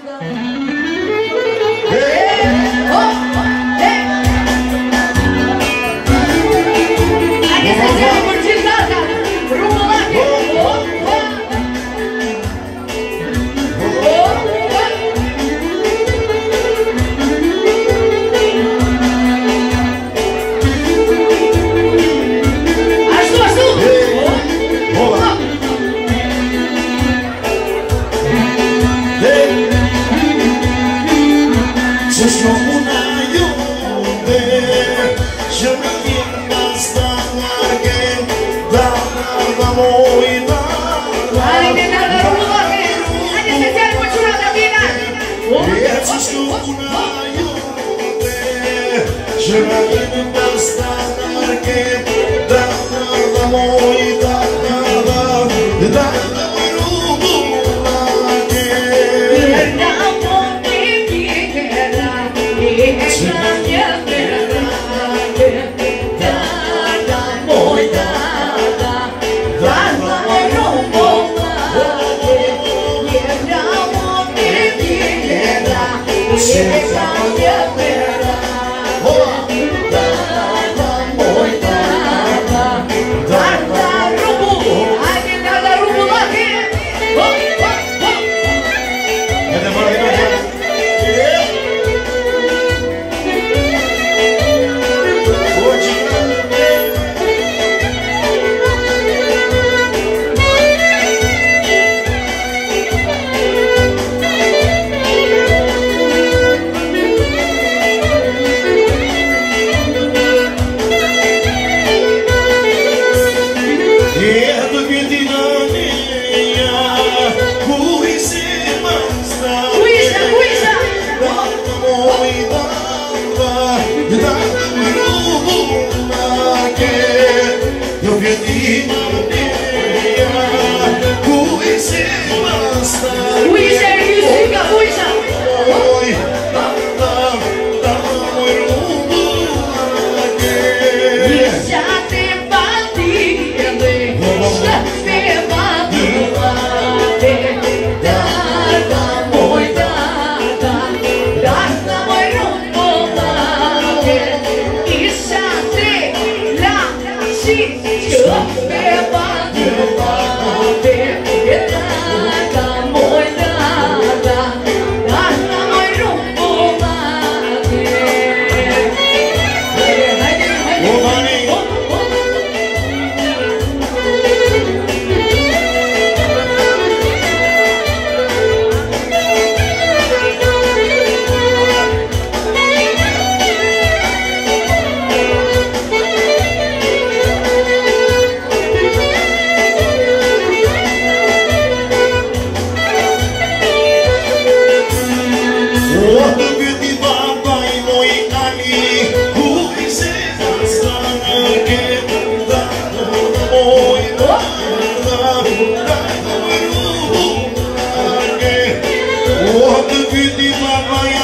to Shiva, Shiva, Shiva, Shiva, Shiva, Shiva, Shiva, Shiva, Shiva, Papaya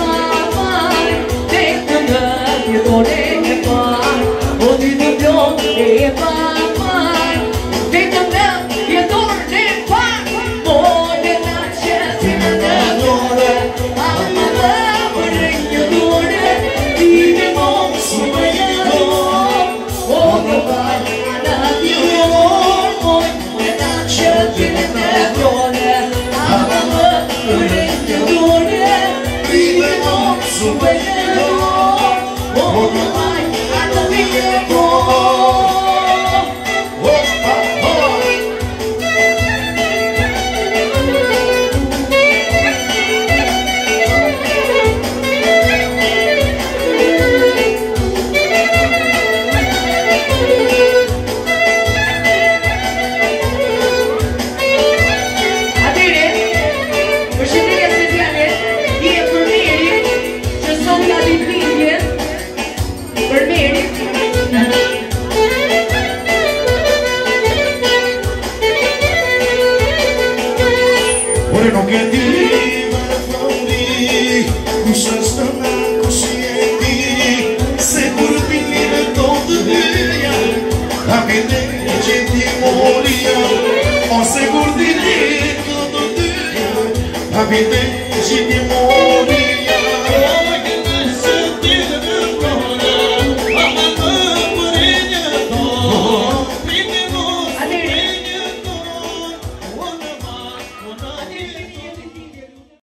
vida de mim.